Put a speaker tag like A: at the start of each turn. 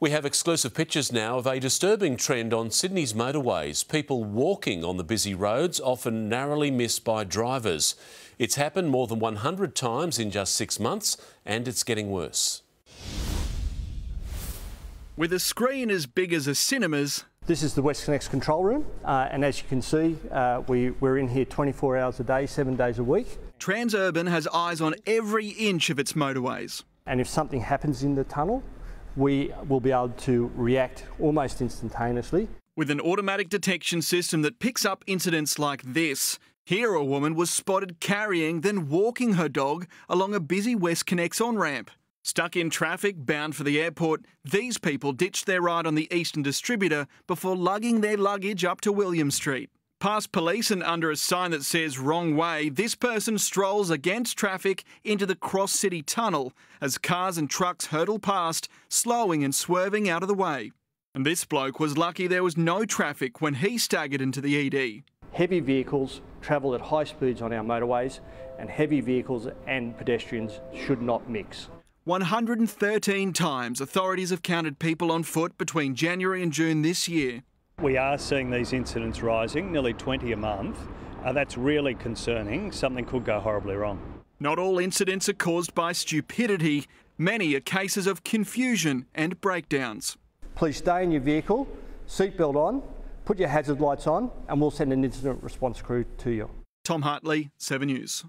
A: We have exclusive pictures now of a disturbing trend on Sydney's motorways. People walking on the busy roads, often narrowly missed by drivers. It's happened more than 100 times in just six months, and it's getting worse.
B: With a screen as big as a cinema's,
C: This is the WestConnex control room, uh, and as you can see, uh, we, we're in here 24 hours a day, seven days a week.
B: Transurban has eyes on every inch of its motorways.
C: And if something happens in the tunnel, we will be able to react almost instantaneously.
B: With an automatic detection system that picks up incidents like this. Here, a woman was spotted carrying, then walking her dog along a busy WestConnex on ramp. Stuck in traffic, bound for the airport, these people ditched their ride on the Eastern Distributor before lugging their luggage up to William Street. Past police and under a sign that says wrong way, this person strolls against traffic into the Cross City Tunnel as cars and trucks hurtle past, slowing and swerving out of the way. And this bloke was lucky there was no traffic when he staggered into the ED.
C: Heavy vehicles travel at high speeds on our motorways, and heavy vehicles and pedestrians should not mix.
B: 113 times authorities have counted people on foot between January and June this year.
D: We are seeing these incidents rising, nearly 20 a month. Uh, that's really concerning. Something could go horribly wrong.
B: Not all incidents are caused by stupidity. Many are cases of confusion and breakdowns.
C: Please stay in your vehicle, seatbelt on, put your hazard lights on, and we'll send an incident response crew to you.
B: Tom Hartley, 7 News.